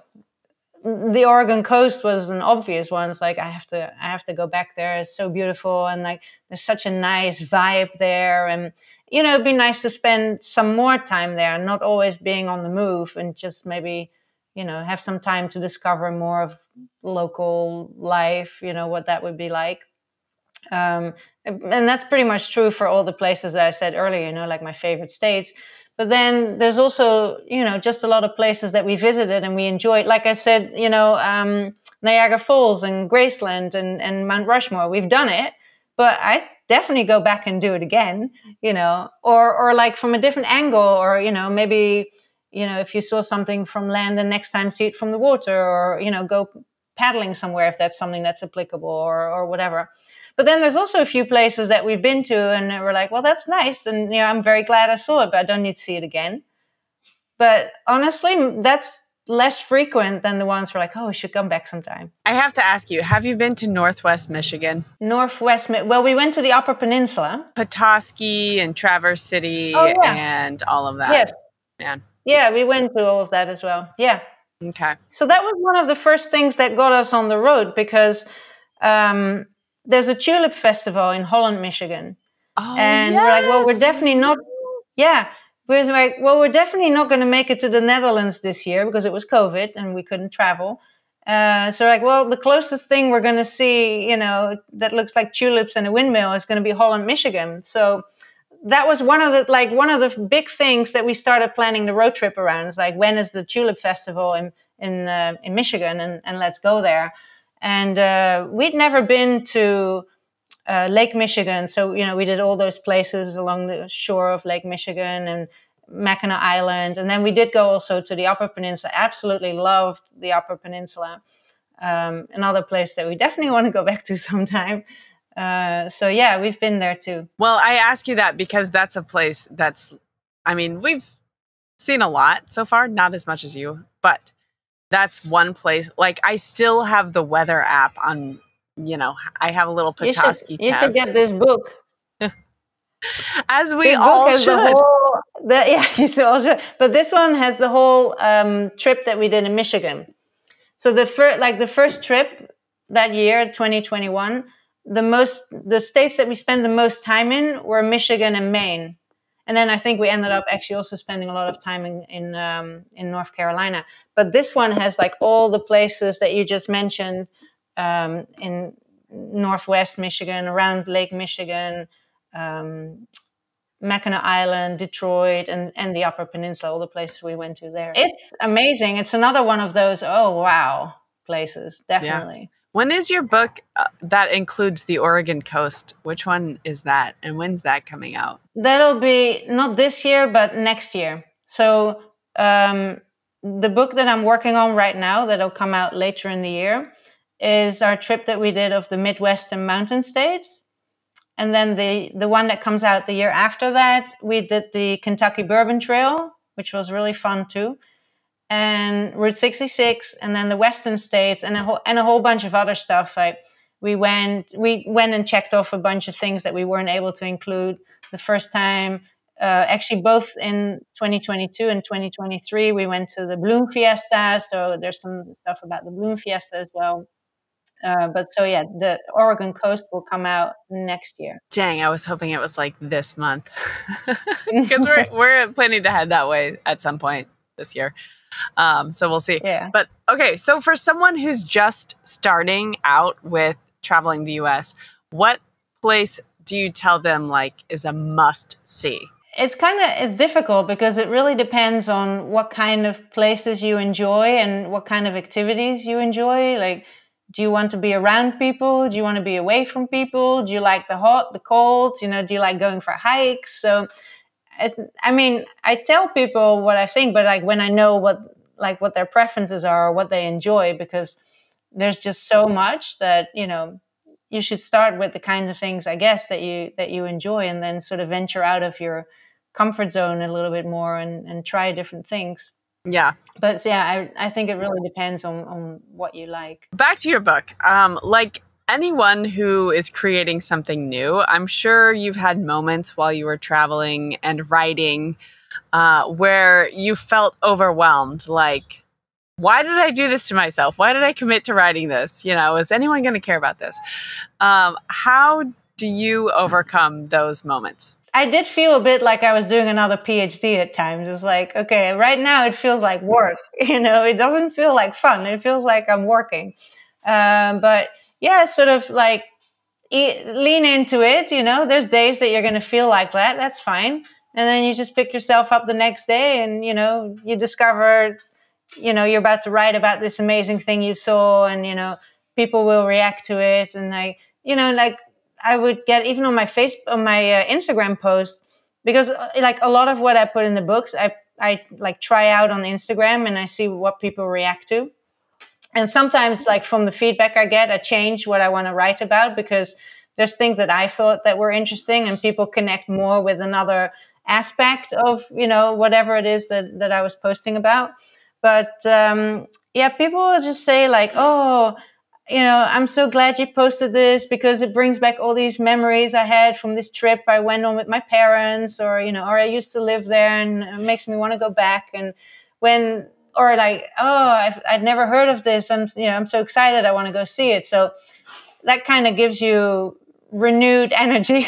the Oregon coast was an obvious one. It's like I have to, I have to go back there. It's so beautiful, and like there's such a nice vibe there, and you know, it'd be nice to spend some more time there, not always being on the move, and just maybe, you know, have some time to discover more of local life. You know, what that would be like. Um, and that's pretty much true for all the places that I said earlier. You know, like my favorite states. But then there's also, you know, just a lot of places that we visited and we enjoyed. Like I said, you know, um, Niagara Falls and Graceland and, and Mount Rushmore. We've done it, but I definitely go back and do it again. You know, or or like from a different angle, or you know, maybe you know, if you saw something from land, the next time see it from the water, or you know, go paddling somewhere if that's something that's applicable, or or whatever. But then there's also a few places that we've been to and we're like, well, that's nice. And, you know, I'm very glad I saw it, but I don't need to see it again. But honestly, that's less frequent than the ones we're like, oh, we should come back sometime. I have to ask you, have you been to Northwest Michigan? Northwest, well, we went to the Upper Peninsula. Petoskey and Traverse City Oh, yeah. and all of that. Yes. Man. Yeah, we went to all of that as well. Yeah. Okay. So that was one of the first things that got us on the road because um, there's a tulip festival in Holland, Michigan. Oh, and we're like, well, we're definitely not. Yeah, we're like, well, we're definitely not going to make it to the Netherlands this year because it was COVID and we couldn't travel. Uh, so like, well, the closest thing we're going to see, you know, that looks like tulips and a windmill is going to be Holland, Michigan. So that was one of the like one of the big things that we started planning the road trip around. It's like, when is the tulip festival in in uh, in Michigan, and and let's go there. And uh, we'd never been to uh, Lake Michigan. So, you know, we did all those places along the shore of Lake Michigan and Mackinac Island. And then we did go also to the Upper Peninsula. Absolutely loved the Upper Peninsula. Um, another place that we definitely <laughs> want to go back to sometime. Uh, so, yeah, we've been there too. Well, I ask you that because that's a place that's, I mean, we've seen a lot so far, not as much as you, but that's one place. Like, I still have the weather app on, you know, I have a little You should, Petoskey you should get this book. <laughs> as we This all should. The whole, the, <laughs> yeah, you should all should. But this one has the whole um, trip that we did in Michigan. So the first, like the first trip that year, 2021, the most, the states that we spent the most time in were Michigan and Maine. And then I think we ended up actually also spending a lot of time in in, um, in North Carolina. But this one has like all the places that you just mentioned um, in Northwest Michigan, around Lake Michigan, um, Mackinac Island, Detroit, and, and the Upper Peninsula, all the places we went to there. It's amazing. It's another one of those, oh, wow, places, definitely. When is your book uh, that includes the Oregon coast? Which one is that? And when's that coming out? That'll be not this year, but next year. So um, the book that I'm working on right now, that'll come out later in the year, is our trip that we did of the Midwestern Mountain States. And then the the one that comes out the year after that, we did the Kentucky Bourbon Trail, which was really fun too, and Route 66, and then the Western States, and a whole and a whole bunch of other stuff. Like we went we went and checked off a bunch of things that we weren't able to include the first time. Uh, actually, both in 2022 and 2023, we went to the Balloon Fiesta. So there's some stuff about the Balloon Fiesta as well. Uh, but so yeah, the Oregon coast will come out next year. Dang, I was hoping it was like this month <laughs> <laughs> because we're we're planning to head that way at some point this year. Um, so we'll see. Yeah. But okay, so for someone who's just starting out with traveling the U.S., what place do you tell them like is a must see? it's kind of it's difficult because it really depends on what kind of places you enjoy and what kind of activities you enjoy like do you want to be around people do you want to be away from people do you like the hot the cold you know do you like going for hikes so i mean i tell people what i think but like when i know what like what their preferences are or what they enjoy because there's just so much that you know you should start with the kinds of things i guess that you that you enjoy and then sort of venture out of your comfort zone a little bit more and, and try different things. Yeah. But yeah, I, I think it really depends on, on what you like. Back to your book. Um, like anyone who is creating something new, I'm sure you've had moments while you were traveling and writing uh, where you felt overwhelmed. Like, why did I do this to myself? Why did I commit to writing this? You know, is anyone going to care about this? Um, how do you overcome those moments? I did feel a bit like I was doing another PhD at times. It's like, okay, right now it feels like work. <laughs> You know, it doesn't feel like fun. It feels like I'm working. Um, but yeah, sort of like lean into it. You know, there's days that you're going to feel like that. That's fine. And then you just pick yourself up the next day and, you know, you discover, you know, you're about to write about this amazing thing you saw and, you know, people will react to it. And like, you know, like I would get even on my face on my uh, Instagram post because uh, like a lot of what I put in the books, I I like try out on Instagram and I see what people react to. And sometimes like from the feedback I get, I change what I want to write about because there's things that I thought that were interesting and people connect more with another aspect of, you know, whatever it is that, that I was posting about. But um, yeah, people will just say like, oh, you know, I'm so glad you posted this because it brings back all these memories I had from this trip I went on with my parents, or you know, or I used to live there, and it makes me want to go back. And when, or like, oh, I've I'd never heard of this. I'm you know, I'm so excited. I want to go see it. So that kind of gives you renewed <laughs> energy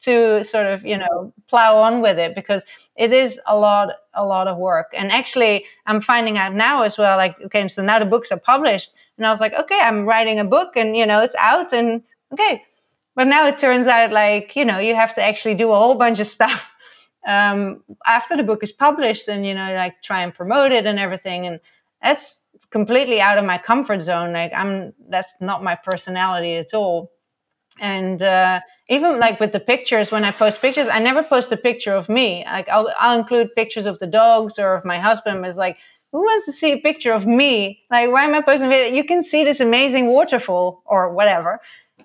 to sort of you know plow on with it because it is a lot a lot of work and actually i'm finding out now as well like okay so now the books are published and I was like, okay, I'm writing a book and, you know, it's out and okay. But now it turns out like, you know, you have to actually do a whole bunch of stuff um, after the book is published and, you know, like try and promote it and everything. And that's completely out of my comfort zone. Like I'm, that's not my personality at all. And uh, even like with the pictures, when I post pictures, I never post a picture of me. Like I'll, I'll include pictures of the dogs or of my husband. It's like who wants to see a picture of me? Like, why am I posting video? You can see this amazing waterfall or whatever.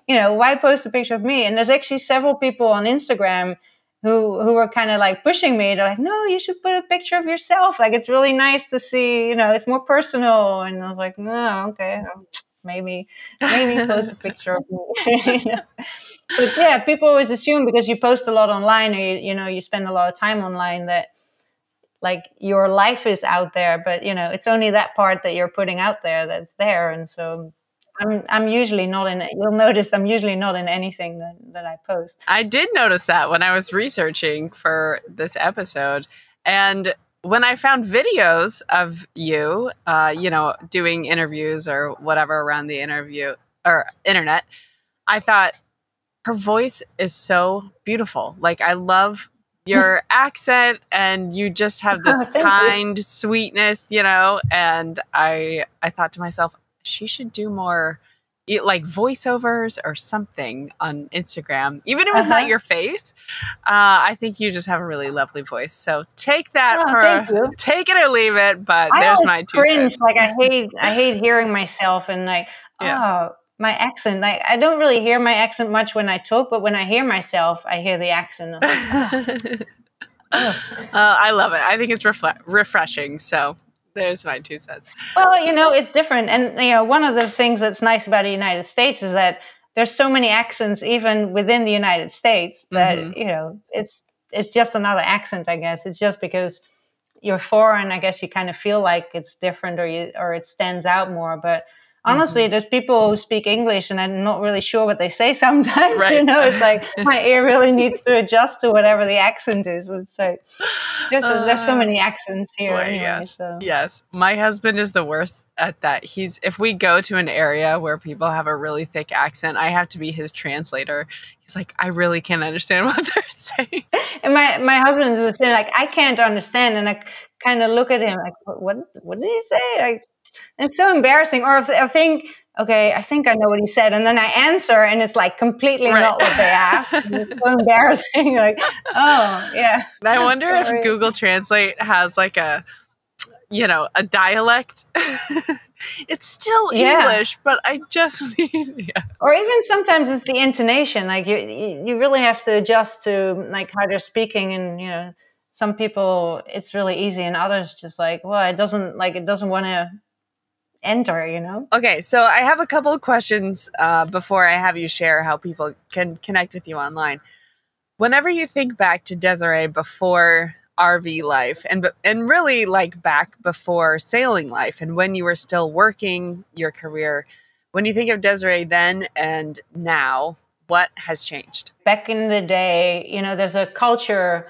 You know, why post a picture of me? And there's actually several people on Instagram who who were kind of like pushing me. They're like, no, you should put a picture of yourself. Like, it's really nice to see. You know, it's more personal. And I was like, no, okay, um, maybe maybe post a picture of me. <laughs> But yeah, people always assume because you post a lot online or you, you know you spend a lot of time online that like your life is out there but you know it's only that part that you're putting out there that's there and so I'm I'm usually not in it. You'll notice I'm usually not in anything that, that I post. I did notice that when I was researching for this episode. And when I found videos of you, uh, you know, doing interviews or whatever around the interview or internet, I thought her voice is so beautiful. Like I love your <laughs> accent and you just have <laughs> this oh, kind you. sweetness, you know, and I I thought to myself she should do more like voiceovers or something on Instagram, even if it's uh-huh. not your face. Uh, I think you just have a really lovely voice. So take that oh, for take it or leave it. But I there's my two. Cringe. Like I <laughs> hate I hate hearing myself and like yeah. oh my accent. Like I don't really hear my accent much when I talk, but when I hear myself, I hear the accent. Like, oh. <laughs> uh, I love it. I think it's refle- refreshing. So there's my two cents. Well, you know, it's different, and you know, one of the things that's nice about the United States is that there's so many accents even within the United States that mm-hmm. you know it's it's just another accent. I guess it's just because you're foreign. I guess you kind of feel like it's different or you or it stands out more, but honestly mm-hmm. there's people who speak english and i'm not really sure what they say <laughs> sometimes right. you know it's like <laughs> my ear really needs to adjust to whatever the accent is so just uh, there's so many accents here anyway, yeah. so. yes my husband is the worst at that. He's if we go to an area where people have a really thick accent, I have to be his translator. He's like, I really can't understand <laughs> what they're saying. And my my husband is the same. Like I can't understand, and I kind of look at him like, what what did he say? Like it's so embarrassing. Or if I think, okay, I think I know what he said, and then I answer, and it's like completely right. not what they asked. it's so <laughs> embarrassing. <laughs> like, oh yeah. I wonder Sorry. if Google Translate has like a you know, a dialect. <laughs> it's still yeah. English, but I just mean, yeah. Or even sometimes it's the intonation. Like you, you really have to adjust to like how they're speaking, and you know, some people it's really easy, and others just like, well, it doesn't like it doesn't want to enter. You know. Okay, so I have a couple of questions uh, before I have you share how people can connect with you online. Whenever you think back to Desiree before RV life and and really like back before sailing life and when you were still working your career when you think of Desiree then and now what has changed back in the day you know there's a culture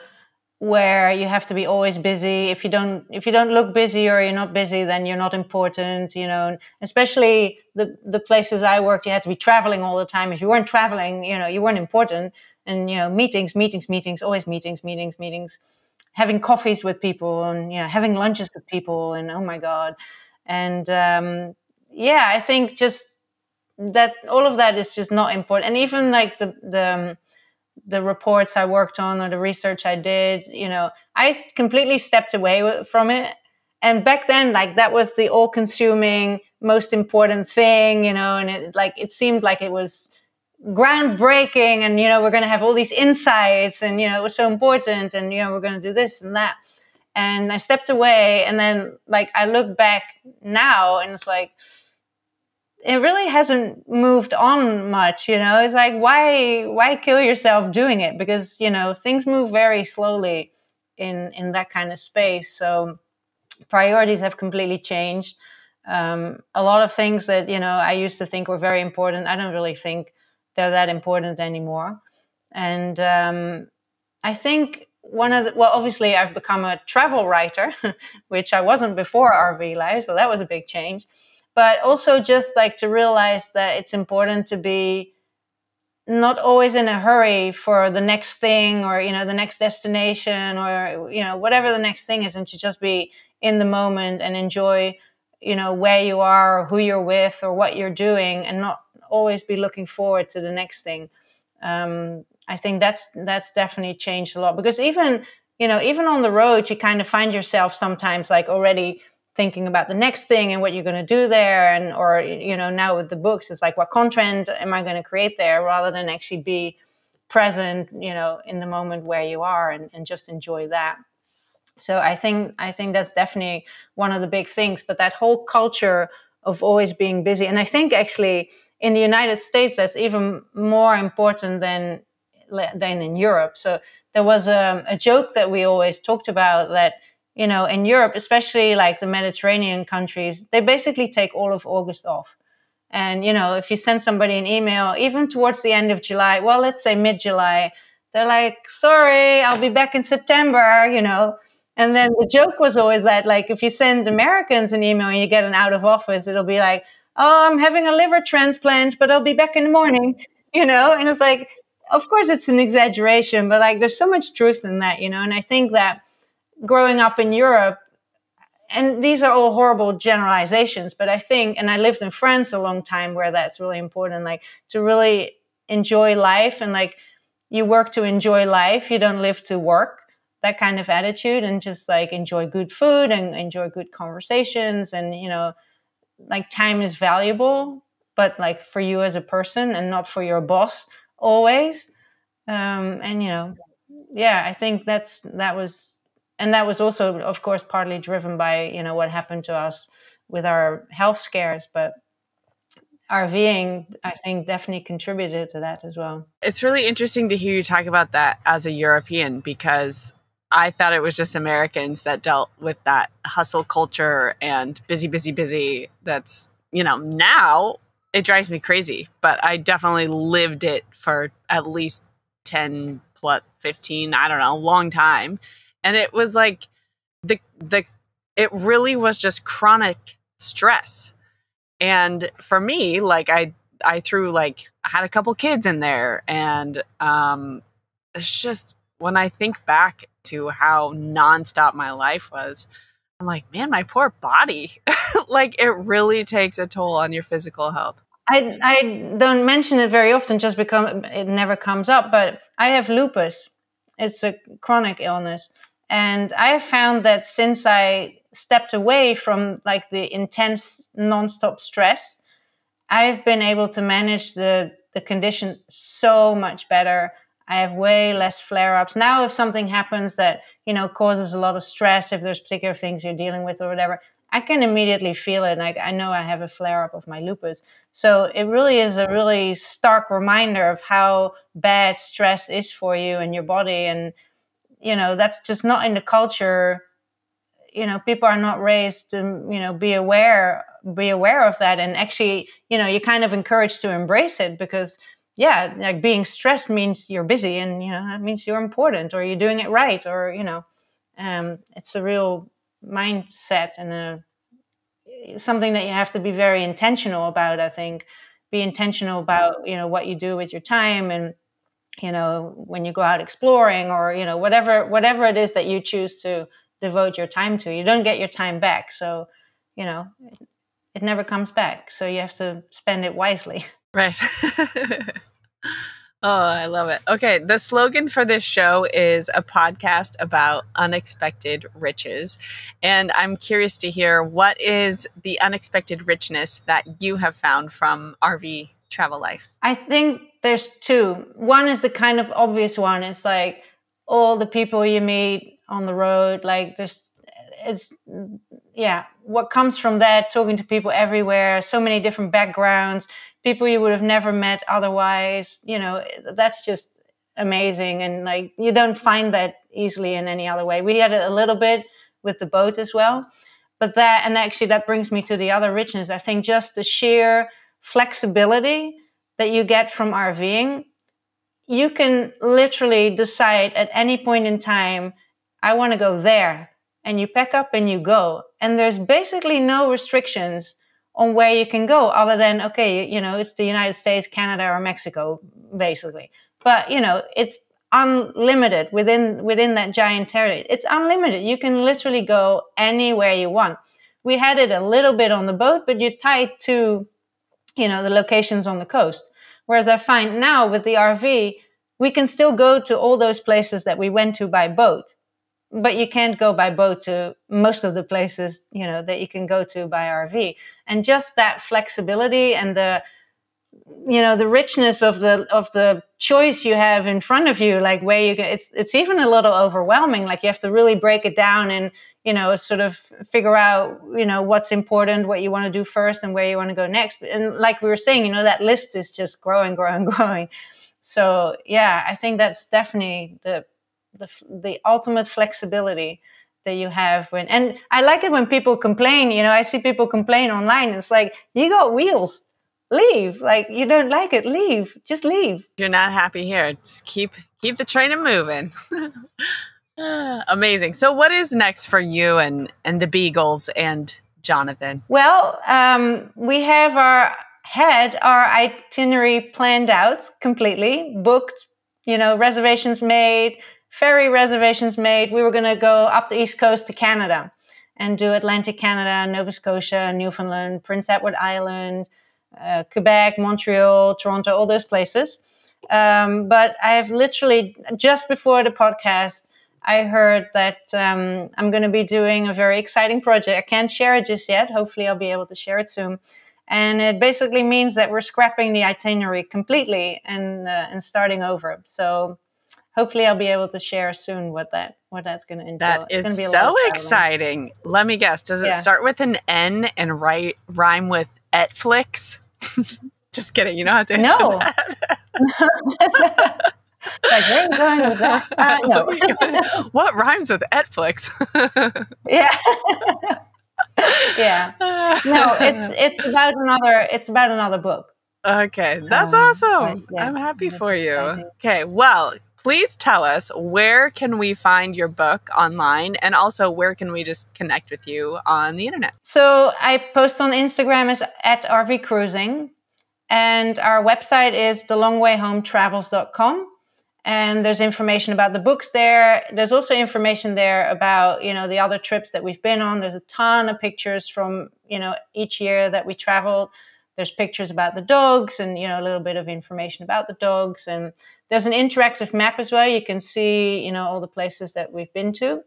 where you have to be always busy. If you don't if you don't look busy or you're not busy then you're not important you know. Especially the the places i worked you had to be traveling all the time. If you weren't traveling you know you weren't important. And you know meetings meetings meetings always meetings meetings meetings. Having coffees with people and you know having lunches with people and oh my god. And um, yeah i think just that all of that is just not important. And even like the the um, the reports i worked on or the research i did you know i completely stepped away from it. And back then like that was the all consuming most important thing you know and it like it seemed like it was groundbreaking and you know we're going to have all these insights and you know it was so important and you know we're going to do this and that. And i stepped away and then like i look back now and it's like it really hasn't moved on much you know it's like why why kill yourself doing it because you know things move very slowly in in that kind of space so priorities have completely changed um, a lot of things that you know i used to think were very important i don't really think they're that important anymore. And um, I think one of the, well, obviously, I've become a travel writer, <laughs> which I wasn't before RV Life, so that was a big change. But also, just like to realize that it's important to be not always in a hurry for the next thing or you know the next destination or you know whatever the next thing is and to just be in the moment and enjoy you know where you are or who you're with or what you're doing and not always be looking forward to the next thing. Um, I think that's that's definitely changed a lot because even you know even on the road you kind of find yourself sometimes like already thinking about the next thing and what you're going to do there and or you know now with the books it's like what content am i going to create there rather than actually be present you know in the moment where you are and, and just enjoy that so i think i think that's definitely one of the big things but that whole culture of always being busy and i think actually in the United States, that's even more important than than in Europe. So there was a, a joke that we always talked about that you know in Europe, especially like the Mediterranean countries, they basically take all of August off. And you know, if you send somebody an email, even towards the end of July, well, let's say mid July, they're like, "Sorry, I'll be back in September," you know. And then the joke was always that, like, if you send Americans an email and you get an out of office, it'll be like, oh, I'm having a liver transplant, but I'll be back in the morning, <laughs> you know? And it's like, of course, it's an exaggeration, but like there's so much truth in that, you know? And I think that growing up in Europe, and these are all horrible generalizations, but I think, and I lived in France a long time where that's really important, like to really enjoy life and like you work to enjoy life, you don't live to work that kind of attitude and just like enjoy good food and enjoy good conversations and you know like time is valuable but like for you as a person and not for your boss always. Um and you know yeah i think that's that was and that was also of course partly driven by you know what happened to us with our health scares but RVing, I think, definitely contributed to that as well. It's really interesting to hear you talk about that as a European because I thought it was just Americans that dealt with that hustle culture and busy, busy, busy. That's, you know, now it drives me crazy, but I definitely lived it for at least 10 plus 15, I don't know, a long time. And it was like the, the, it really was just chronic stress. And for me, like I I threw like I had a couple kids in there and um it's just when I think back to how nonstop my life was, I'm like, man, my poor body. <laughs> like it really takes a toll on your physical health. I I don't mention it very often just because it never comes up, but I have lupus. It's a chronic illness. And I have found that since I stepped away from like the intense nonstop stress, I've been able to manage the the condition so much better. I have way less flare ups. Now, if something happens that, you know, causes a lot of stress, if there's particular things you're dealing with or whatever, I can immediately feel it. Like I know I have a flare up of my lupus. So it really is a really stark reminder of how bad stress is for you and your body. And, you know, that's just not in the culture. You know, people are not raised to, you know, be aware, be aware of that. And actually, you know, you're kind of encouraged to embrace it because yeah, like being stressed means you're busy and you know that means you're important or you're doing it right or you know, um, it's a real mindset and a something that you have to be very intentional about. I think be intentional about you know what you do with your time and you know when you go out exploring or you know whatever whatever it is that you choose to devote your time to. You don't get your time back, so you know it, never comes back. So you have to spend it wisely. <laughs> Right. oh, I love it. Okay, the slogan for this show is a podcast about unexpected riches. And I'm curious to hear what is the unexpected richness that you have found from RV travel life? I think there's two. One is the kind of obvious one. It's like all the people you meet on the road, like there's it's yeah what comes from that talking to people everywhere so many different backgrounds people you would have never met otherwise you know that's just amazing and like you don't find that easily in any other way we had it a little bit with the boat as well but that and actually that brings me to the other richness i think just the sheer flexibility that you get from rving you can literally decide at any point in time i want to go there and you pack up and you go. And there's basically no restrictions on where you can go other than okay you know it's the united states canada or mexico basically. But you know it's unlimited within within that giant territory. It's unlimited. You can literally go anywhere you want. We had it a little bit on the boat but you're tied to you know the locations on the coast. Whereas i find now with the rv we can still go to all those places that we went to by boat but you can't go by boat to most of the places you know that you can go to by rv and just that flexibility and the you know the richness of the of the choice you have in front of you like where you get it's it's even a little overwhelming. Like you have to really break it down and you know sort of figure out you know what's important what you want to do first and where you want to go next. And like we were saying you know that list is just growing <laughs> growing growing. So yeah i think that's definitely the the, the ultimate flexibility that you have when and i like it when people complain you know i see people complain online it's like you got wheels. Leave. Like you don't like it. Leave. Just leave. You're not happy here just keep keep the train moving <laughs> <sighs> amazing so what is next for you and and the beagles and jonathan well um, we have our had our itinerary planned out completely booked you know reservations made ferry reservations made. We were going to go up the East Coast to Canada and do Atlantic Canada, Nova Scotia, Newfoundland, Prince Edward Island, uh, Quebec, Montreal, Toronto, all those places. Um, but I have literally just before the podcast, I heard that um, I'm going to be doing a very exciting project. I can't share it just yet. Hopefully, I'll be able to share it soon. And it basically means that we're scrapping the itinerary completely and uh, and starting over. So hopefully I'll be able to share soon what that what that's going to entail. That is so exciting. Let me guess. Does it yeah. start with an N and write rhyme with Netflix? <laughs> Just kidding. You know how to answer no. that. <laughs> <laughs> like where are you going with that? <laughs> Uh, no. what rhymes with Netflix? <laughs> yeah. <laughs> yeah. No, it's it's about another it's about another book. Okay, that's um, awesome. Yeah, I'm happy for you. Exciting. Okay, well, please tell us where can we find your book online and also where can we just connect with you on the internet? So I post on Instagram as at RV Cruising. And our website is thelongwayhometravels.com and there's information about the books there. There's also information there about you know the other trips that we've been on. There's a ton of pictures from you know each year that we traveled. There's pictures about the dogs and you know a little bit of information about the dogs. And there's an interactive map as well. You can see you know all the places that we've been to.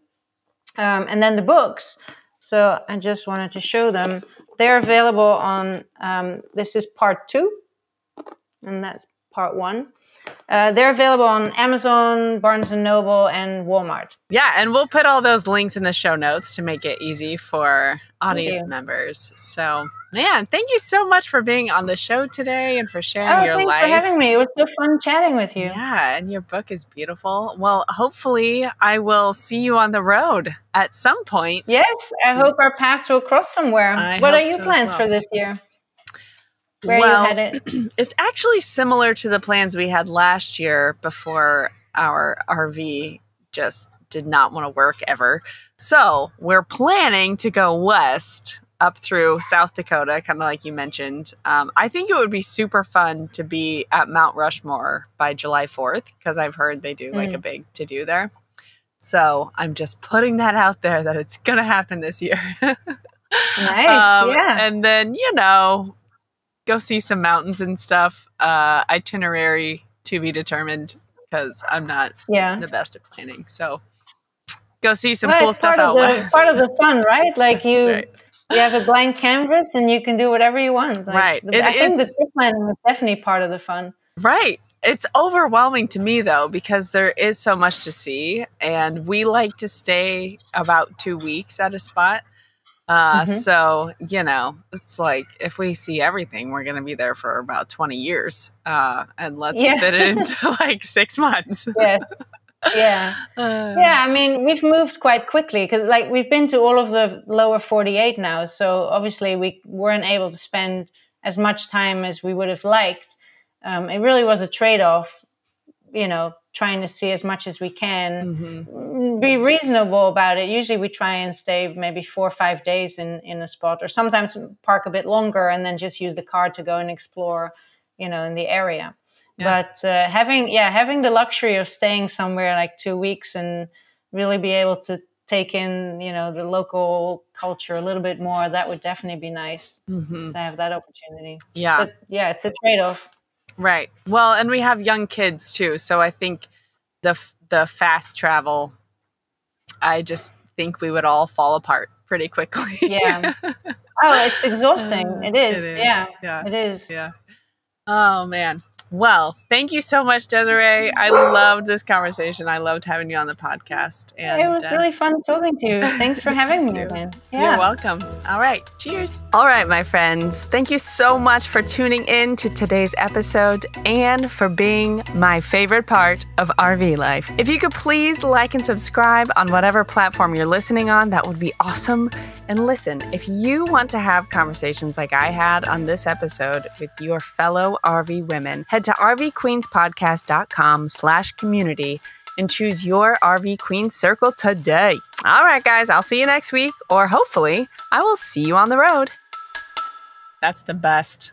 Um, and then the books. So i just wanted to show them. They're available on um, this is part two. And that's part one uh, they're available on Amazon, Barnes and Noble, and Walmart. Yeah, and we'll put all those links in the show notes to make it easy for audience members. So, man, thank you so much for being on the show today and for sharing oh, your thanks life. for having me. It was so fun chatting with you. Yeah, and your book is beautiful. Well, hopefully, I will see you on the road at some point. Yes, I hope our paths will cross somewhere. I what are your so plans well. for this year? Where well, are you headed? <clears throat> it's actually similar to the plans we had last year before our RV just did not want to work ever. So we're planning to go west up through South Dakota, kind of like you mentioned. Um, I think it would be super fun to be at Mount Rushmore by July 4th because I've heard they do like a big to do there. So I'm just putting that out there that it's going to happen this year. <laughs> Nice. Um, yeah. And then, you know, go see some mountains and stuff. Uh, itinerary to be determined because I'm not yeah. the best at planning. So go see some Well, cool stuff part of out the west. part of the fun, right? <laughs> Like you, right. you have a blank canvas and you can do whatever you want. Like, Right. the- I think the trip planning is definitely part of the fun. Right. It's overwhelming to me though because there is so much to see, and we like to stay about two weeks at a spot. Uh, Mhm. So you know, it's like if we see everything, we're going to be there for about twenty years, uh, and let's Yeah. fit it <laughs> into like six months. Yeah. yeah. <laughs> Uh, Yeah, I mean, we've moved quite quickly because, like, we've been to all of the lower 48 now. So obviously, we weren't able to spend as much time as we would have liked. Um, it really was a trade off, you know, trying to see as much as we can, mhm. be reasonable about it. Usually, we try and stay maybe four or five days in, in a spot, or sometimes park a bit longer and then just use the car to go and explore, you know, in the area Yeah. but uh, having yeah having the luxury of staying somewhere like two weeks and really be able to take in you know the local culture a little bit more that would definitely be nice Mhm. to have that opportunity Yeah. but yeah it's a trade-off Right. Well, and we have young kids too, so I think the the fast travel, I just think we would all fall apart pretty quickly. <laughs> Yeah. <laughs> oh it's exhausting uh, it is, It is. yeah Yeah. it is Yeah. Oh man. Well, thank you so much, Desiree. I loved this conversation. I loved having you on the podcast. And it was uh, really fun talking to you thanks for <laughs> having me Thank you. again You're welcome. All right. Cheers. All right, my friends. Thank you so much for tuning in to today's episode and for being my favorite part of RV life. If you could please like and subscribe on whatever platform you're listening on, that would be awesome. And listen, if you want to have conversations like I had on this episode with your fellow RV women, head to rvqueenspodcast.com slash community and choose your RV Queen Circle today. All right, guys, I'll see you next week, or hopefully, I will see you on the road. That's the best.